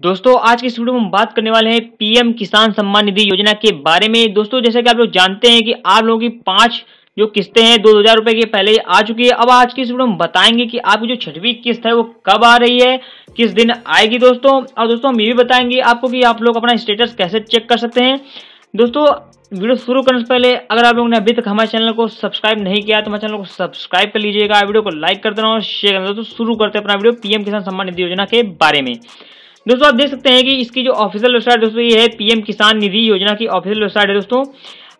दोस्तों, आज की इस वीडियो में हम बात करने वाले हैं पीएम किसान सम्मान निधि योजना के बारे में। दोस्तों, जैसे कि आप लोग जानते हैं कि आप लोगों की पाँच जो किस्तें हैं, दो हज़ार रुपए की पहले आ चुकी है। अब आज की इस वीडियो में बताएँगे कि आपकी जो छठवीं किस्त है, वो कब आ रही है, किस दिन आएगी दोस्तों। और दोस्तों, हम ये भी बताएँगे आपको कि आप लोग अपना स्टेटस कैसे चेक कर सकते हैं। दोस्तों, वीडियो शुरू करने से पहले, अगर आप लोगों ने अभी तक हमारे चैनल को सब्सक्राइब नहीं किया तो हमारे चैनल को सब्सक्राइब कर लीजिएगा, वीडियो को लाइक कर देना और शेयर करना। दोस्तों, शुरू करते हैं अपना वीडियो पीएम किसान सम्मान निधि योजना के बारे में। दोस्तों, आप देख सकते हैं कि इसकी जो ऑफिशियल वेबसाइट दोस्तों, ये है पीएम किसान निधि योजना की ऑफिशियल वेबसाइट है दोस्तों।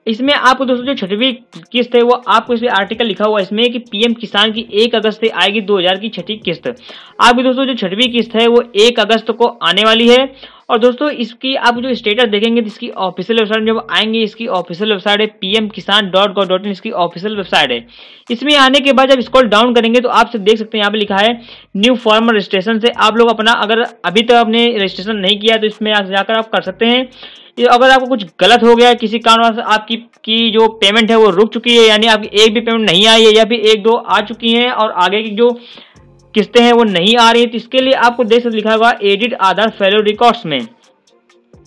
इसमें आपको दोस्तों, जो छठवीं किस्त है, वो आपको इसमें आर्टिकल लिखा हुआ है। इसमें कि पीएम किसान की एक अगस्त से आएगी 2000 की छठी किस्त। आपकी दोस्तों, जो छठवीं किस्त है, वो एक अगस्त को आने वाली है। और दोस्तों, इसकी आप जो स्टेटस देखेंगे, इसकी ऑफिशियल वेबसाइट जब आएँगे, इसकी ऑफिशियल वेबसाइट है PM Kisan dot gov dot in इसकी ऑफिशियल वेबसाइट है। इसमें आने के बाद जब स्क्रॉल डाउन करेंगे तो आप देख सकते हैं, यहाँ पे लिखा है न्यू फॉर्मर रजिस्ट्रेशन से आप लोग अपना, अगर अभी तक आपने रजिस्ट्रेशन नहीं किया तो इसमें जाकर आप कर सकते हैं। अगर आपको कुछ गलत हो गया, किसी कारण आपकी, की जो पेमेंट है, वो रुक चुकी है, यानी आपकी एक भी पेमेंट नहीं आई है, या फिर एक, दो आ चुकी हैं, और आगे की जो किस्तें हैं, वो नहीं आ रही तो इसके लिए आपको देख सकते लिखा होगा एडिट आधार फेलो रिकॉर्ड्स में।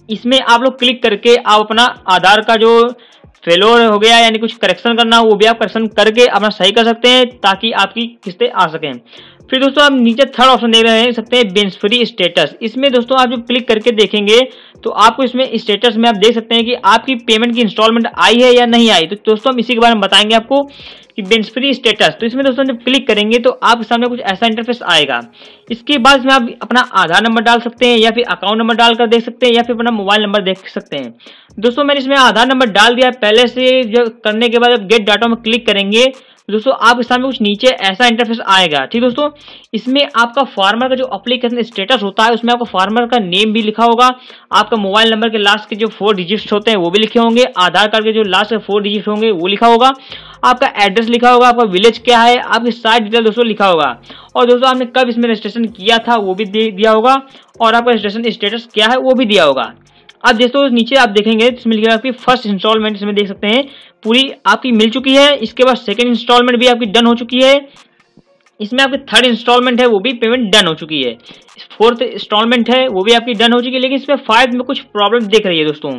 इसमें आप लोग क्लिक करके आप अपना आधार का जो फेलोर हो गया, यानी कुछ करेक्शन करना, वो भी आप करेक्शन करके अपना सही कर सकते हैं, ताकि आपकी किस्तें आ सकें। फिर दोस्तों, आप नीचे थर्ड ऑप्शन देख रहे हैं सकते हैं बेंच फ्री स्टेटस इसमें दोस्तों, आप जब क्लिक करके देखेंगे तो आपको इसमें स्टेटस में आप देख सकते हैं कि आपकी पेमेंट की इंस्टॉलमेंट आई है या नहीं आई। तो दोस्तों, हम इसी के बारे में बताएँगे आपको कि बेंच फ्री स्टेटस तो इसमें दोस्तों, जब क्लिक करेंगे तो आपके सामने कुछ ऐसा इंटरफेस आएगा। इसके बाद इसमें आप अपना आधार नंबर डाल सकते हैं या फिर अकाउंट नंबर डालकर देख सकते हैं या फिर अपना मोबाइल नंबर देख सकते हैं। दोस्तों, मैंने इसमें आधार नंबर डाल दिया। पहले से जो करने के बाद जब गेट डाटा में क्लिक करेंगे, दोस्तों, आपके सामने कुछ नीचे ऐसा इंटरफेस आएगा। ठीक दोस्तों? इसमें आपका फार्मर का जो अप्लीकेशन स्टेटस होता है, उसमें आपका फार्मर का नेम भी लिखा होगा। आपका मोबाइल नंबर के लास्ट के जो फोर डिजिट्स होते हैं, वो भी लिखे होंगे। आधार कार्ड के जो लास्ट के फोर डिजिट होंगे, वो लिखा होगा। आपका एड्रेस लिखा होगा, आपका विलेज क्या है, आपकी सारी डिटेल दोस्तों लिखा होगा। और दोस्तों आपने कब इसमें रजिस्ट्रेशन किया था, वो भी दिया होगा। और आपका रजिस्ट्रेशन स्टेटस क्या है, वो भी दिया होगा। अब दोस्तों नीचे आप देखेंगे, इसमें लिखा आपकी फ़र्स्ट इंस्टॉलमेंट इसमें देख सकते हैं। पूरी आपकी मिल चुकी है, इसके बाद सेकंड इंस्टॉलमेंट भी आपकी डन हो चुकी है। इसमें आपकी थर्ड इंस्टॉलमेंट है, वो भी पेमेंट डन हो चुकी है। फोर्थ इंस्टॉलमेंट है, वो भी आपकी डन हो चुकी है, लेकिन इसमें फाइव में कुछ प्रॉब्लम देख रही है दोस्तों।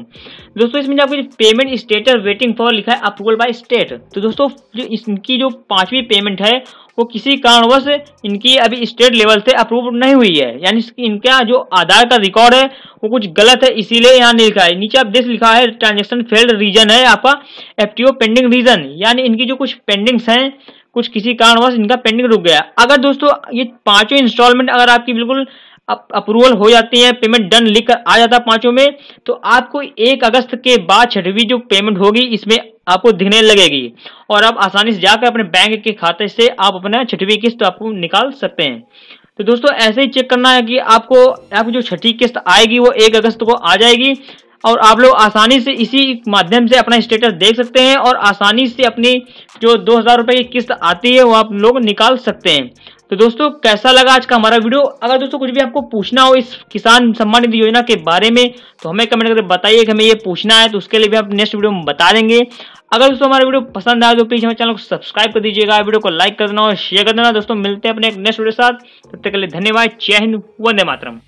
दोस्तों, इसमें जो आपकी पेमेंट स्टेटस वेटिंग फॉर लिखा है अप्रूवल बाय स्टेट तो दोस्तों, जो इनकी जो पांचवी पेमेंट है, वो किसी कारणवश इनकी अभी स्टेट लेवल से अप्रूव नहीं हुई है। यानी इनका जो आधार का रिकॉर्ड है, वो कुछ गलत है, इसीलिए यहाँ नहीं लिखा है। नीचे आप देश लिखा है ट्रांजेक्शन फेल्ड रीजन है आपका एफटीओ पेंडिंग रीजन यानी इनकी जो कुछ पेंडिंग्स हैं कुछ किसी कारणवश इनका पेंडिंग रुक गया। अगर दोस्तों, ये पाँचों इंस्टॉलमेंट अगर आपकी बिल्कुल अप्रूवल हो जाती है पेमेंट डन लिख आ जाता है पाँचों में तो आपको एक अगस्त के बाद छठवीं जो पेमेंट होगी, इसमें आपको दिखने लगेगी। और आप आसानी से जाकर अपने बैंक के खाते से आप अपना छठवीं किस्त आपको निकाल सकते हैं। तो दोस्तों, ऐसे ही चेक करना है कि आपको, आपकी जो छठी किस्त आएगी, वो एक अगस्त को आ जाएगी। और आप लोग आसानी से इसी माध्यम से अपना स्टेटस देख सकते हैं और आसानी से अपनी जो दो हज़ार रुपए की किस्त आती है वो आप लोग निकाल सकते हैं। तो दोस्तों, कैसा लगा आज का हमारा वीडियो? अगर दोस्तों कुछ भी आपको पूछना हो इस किसान सम्मान निधि योजना के बारे में तो हमें कमेंट करके बताइए कि हमें ये पूछना है तो उसके लिए भी आप नेक्स्ट वीडियो में बता देंगे। अगर दोस्तों हमारा वीडियो पसंद आए तो प्लीज़ हमारे चैनल को सब्सक्राइब कर दीजिएगा, वीडियो को लाइक कर देना और शेयर कर देना। दोस्तों, मिलते हैं अपने नेक्स्ट वीडियो के साथ। तब तक के लिए धन्यवाद। जय हिंद, वंदे मातरम।